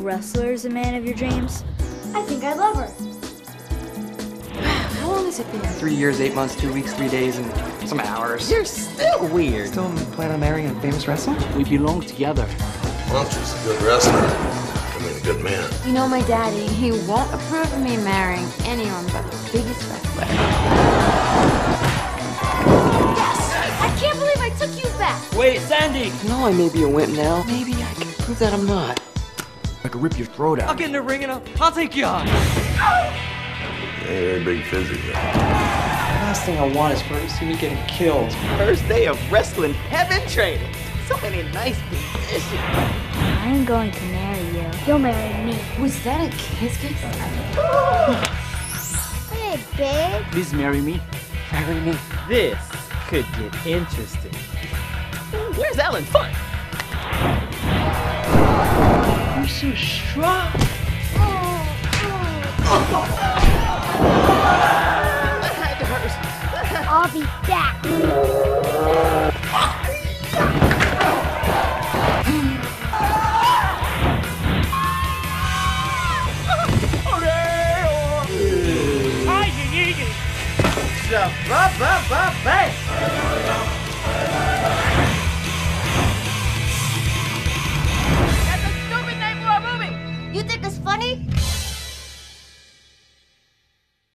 wrestler is the man of your dreams? I think I love her. How long has it been? Three years, eight months, two weeks, three days, and some hours. You're still weird. Still plan on marrying a famous wrestler? We belong together. Monster's a good wrestler. I mean, a good man. You know my daddy, he won't approve of me marrying anyone but the biggest wrestler. Yes! I can't believe I took you back. Wait, Sandy! I know I may be a wimp now. Maybe I can prove that I'm not. I could rip your throat out. I'll get in the ring and I'll, I'll take you on. Ain't very big physical. Last thing I want is for you to see me getting killed. First day of wrestling heaven training. So many nice positions. I'm going to marry you. You'll marry me. Was that a kiss kiss? Hey, babe. Please marry me. Marry me. This could get interesting. Where's Ellen? Fun. So strong. I'll be back. That's a stupid name for a movie. You think it's